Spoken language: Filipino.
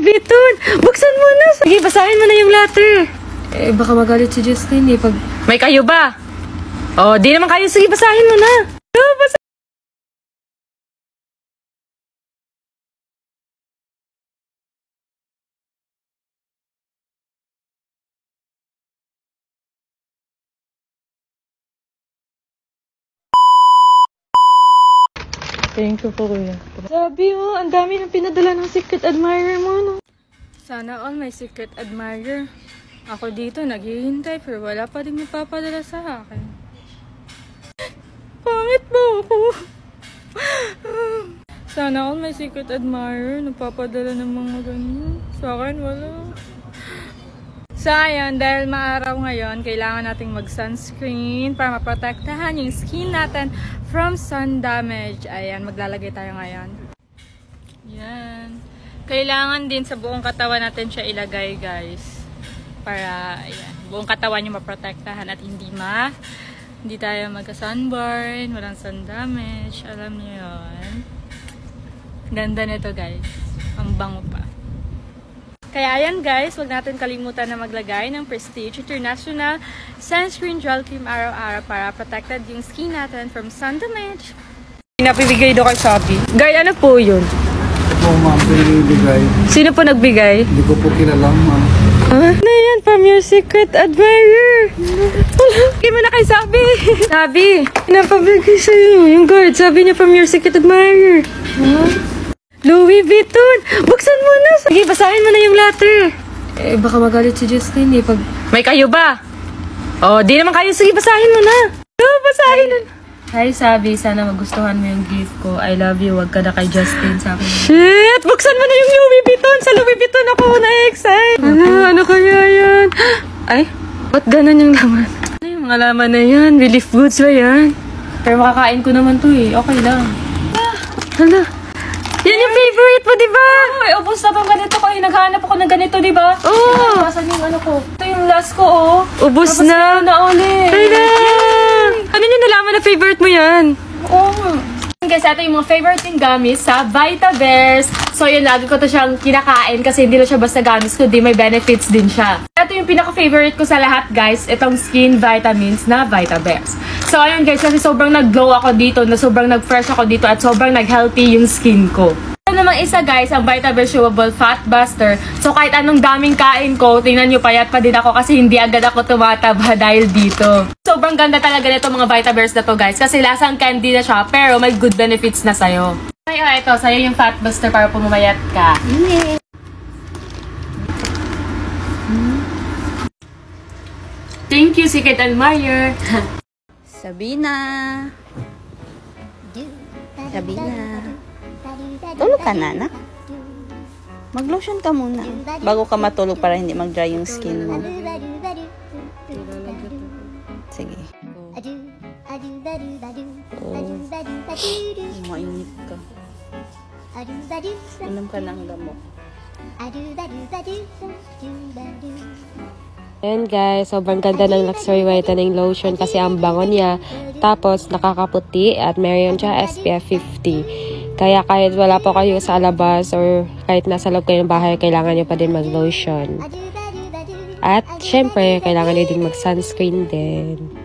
Biton, buksan mo na. Sige, basahin mo na yung letter. Eh, baka magalit si Justin eh. Pag... May kayo ba? Oh, di naman kayo. Sige, basahin mo na. Oh, basa- Thank you po, kuya. Sabi mo, ang dami ng pinadala ng secret admirer mo, no? Sana all may secret admirer. Ako dito, naghihintay, pero wala pa rin magpapadala sa akin. Pangit mo ako. Sana all may secret admirer, nagpapadala ng mga ganyan. Sa akin, wala. So, ayun, dahil maaraw ngayon, kailangan nating mag-sunscreen para maprotektahan yung skin natin from sun damage. Ayan, maglalagay tayo ngayon. Yan. Kailangan din sa buong katawan natin siya ilagay, guys. Para, ayan, buong katawan yung maprotektahan at hindi ma hindi tayo magka-sunburn, walang sun damage. Alam niyo yun. Ganda nito, guys. Ang bango pa. Kaya ayan guys, huwag natin kalimutan na maglagay ng Prestige International Sunscreen Gel Cream araw-araw para protected yung skin natin from sun damage. Pinapibigay do kay Sabi. Guy, ano po yun? Ito ma'am, pinibigay. Sino po nagbigay? Hindi ko po kilala ma'am. Huh? Ano yan? From your secret admirer. Wala. Hindi mo na kay Sabi. Sabi, pinapabigay sa'yo. Yung guard, sabi niya from your secret admirer. Huh? Louis Vuitton! Buksan mo na! Sige, basahin mo na yung letter. Eh, baka magalit si Justin eh. Pag... May kayo ba? Oh, di naman kayo. Sige, basahin mo na. Oh, basahin na. Hi, Sabi. Sana magustuhan mo yung gift ko. I love you. Wag ka na kay Justin sa akin. Shit! Buksan mo na yung Louis Vuitton! Sa Louis Vuitton ako na-excite! Ano? Ano kaya yan? Ay, ba't ganun yung laman? Ano yung mga laman na yan? Relief goods ba yan? Pero makakain ko naman to eh. Okay lang. Ah, hala. Favorite mo, di ba? Oo, oh, ubos na tong ganito ko. Eh. Naghahanap ako ng ganito, di ba? Oo. Oh. Nasaan yung ano ko? Ito yung last ko, oh. Ubos na. na ulit. Hala. Ano yung nalaman na favorite mo yan? Oo. Guys, ito yung mga favorite yung gummies sa Vita Bears. So, yun, lagi ko to siyang kinakain kasi hindi lang siya basta gummies, kundi may benefits din siya. Ito yung pinaka-favorite ko sa lahat, guys. Itong skin vitamins na Vita Bears. So, ayun guys, kasi sobrang nag-glow ako dito, na sobrang nag-fresh ako dito, at sobrang nag-healthy yung skin ko. Namang isa guys, ang Vita Bears Chewable Fat Buster. So kahit anong daming kain ko, tingnan nyo payat pa din ako kasi hindi agad ako tumataba dahil dito. Sobrang ganda talaga nito mga Vita Bears na to guys kasi lasang candy na siya pero may good benefits na sa'yo. Ay, oh, ito, sa'yo yung Fat Buster para pumamayat ka. Thank you, Secret Admirer. Sabina. Sabina. Tulog ka na, anak. Mag-lotion ka muna. Bago ka matulog para hindi mag-dry yung skin mo. Sige. Mainit ka. Inom ka ng gamot. Ayan guys, sobrang ganda ng Luxury Whitening Lotion kasi ang bango niya. Tapos nakakaputi at meron siya SPF 50. Kaya kahit wala po kayo sa labas or kahit nasa loob kayo ng bahay, kailangan nyo pa din mag-lotion. At syempre, kailangan nyo din mag-sunscreen din.